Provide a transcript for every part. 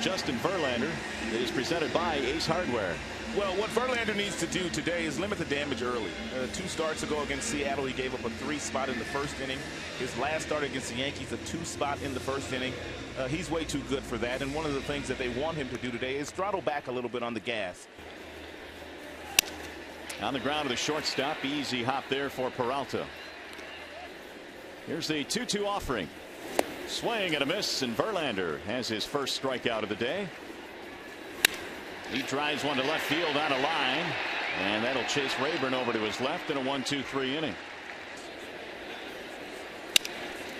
Justin Verlander is presented by Ace Hardware. Well, what Verlander needs to do today is limit the damage early. Uh, two starts ago against Seattle, he gave up a three spot in the first inning. His last start against the Yankees, a two spot in the first inning. Uh, he's way too good for that. And one of the things that they want him to do today is throttle back a little bit on the gas. On the ground to the shortstop, easy hop there for Peralta. Here's the 2-2 offering. Swing and a miss, and Verlander has his first strikeout of the day. He drives one to left field on a line, and that'll chase Raburn over to his left in a 1-2-3 inning.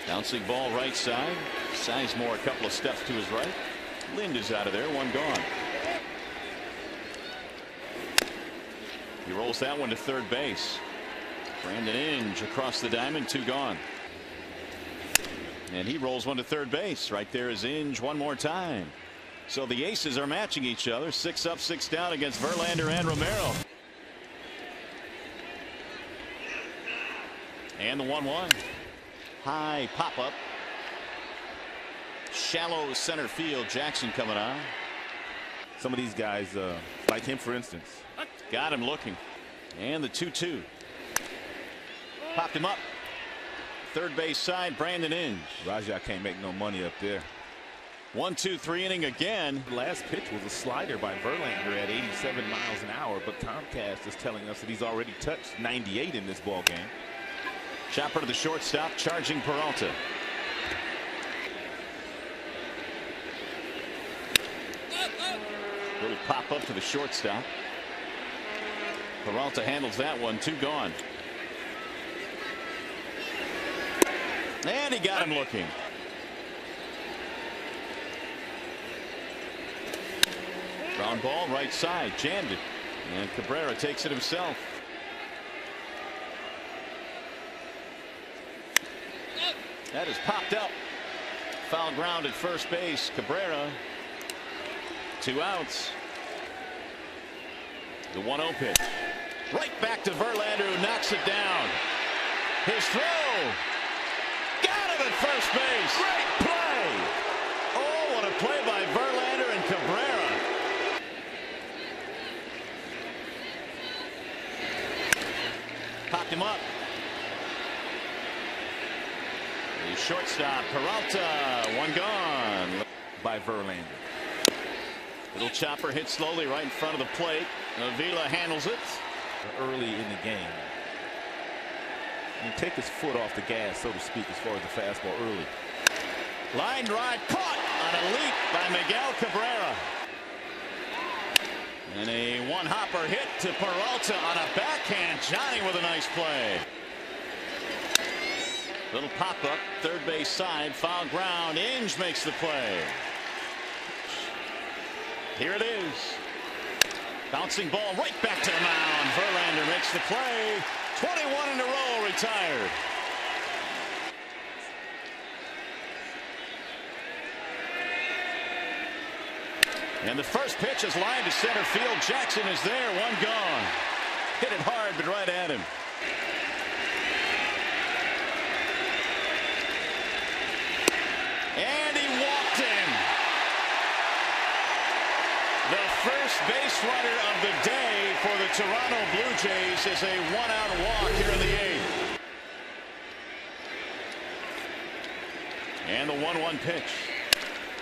Bouncing ball right side. Sizemore a couple of steps to his right. Lind is out of there, one gone. He rolls that one to third base. Brandon Inge across the diamond, two gone. And he rolls one to third base. Right there is Inge one more time. So the aces are matching each other. Six up, six down against Verlander and Romero. And the 1 1. High pop up. Shallow center field. Jackson coming on. Some of these guys, uh, like him, for instance. Got him looking. And the 2 2. Popped him up. Third base side, Brandon Inge. Rajai can't make no money up there. One, two, three inning again. Last pitch was a slider by Verlander at 87 miles an hour, but Comcast is telling us that he's already touched 98 in this ball game. Chopper to the shortstop, charging Peralta. Little pop up to the shortstop. Peralta handles that one, two gone. And he got him looking. Ground ball right side jammed it and Cabrera takes it himself. That is popped up. Foul ground at first base. Cabrera. Two outs. The 1 0 pitch. Right back to Verlander who knocks it down. His throw. Him at first base. Great play. Oh, what a play by Verlander and Cabrera. Popped him up. The shortstop, Peralta, one gone by Verlander. Little chopper hit slowly right in front of the plate. Avila handles it. Early in the game. And take his foot off the gas, so to speak, as far as the fastball early. Line drive caught on a leap by Miguel Cabrera. And a one hopper hit to Peralta on a backhand. Jhonny with a nice play. Little pop up, third base side, foul ground. Inge makes the play. Here it is. Bouncing ball right back to the mound. Verlander makes the play. 21 in a row retired. And the first pitch is lined to center field. Jackson is there. One gone. Hit it hard, but right at him. And he walked him. The first base runner of the day for the Toronto Blue Jays is a one-out walk here in the eighth. And the 1-1 pitch.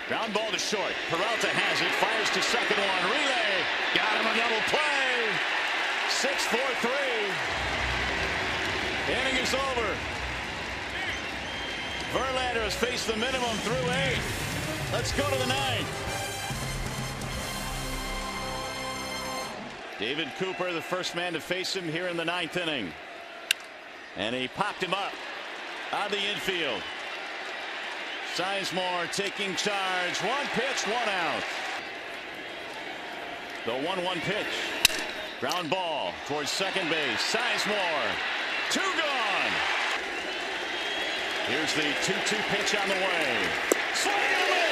Ground ball to short. Peralta has it. Fires to second one. Relay. Got him a double play. 6-4-3. Inning is over. Verlander has faced the minimum through eight. Let's go to the ninth. David Cooper, the first man to face him here in the ninth inning. And he popped him up on the infield. Sizemore taking charge. One pitch, one out. The 1-1 pitch. Ground ball towards second base. Sizemore. Two gone. Here's the 2-2 pitch on the way. Swing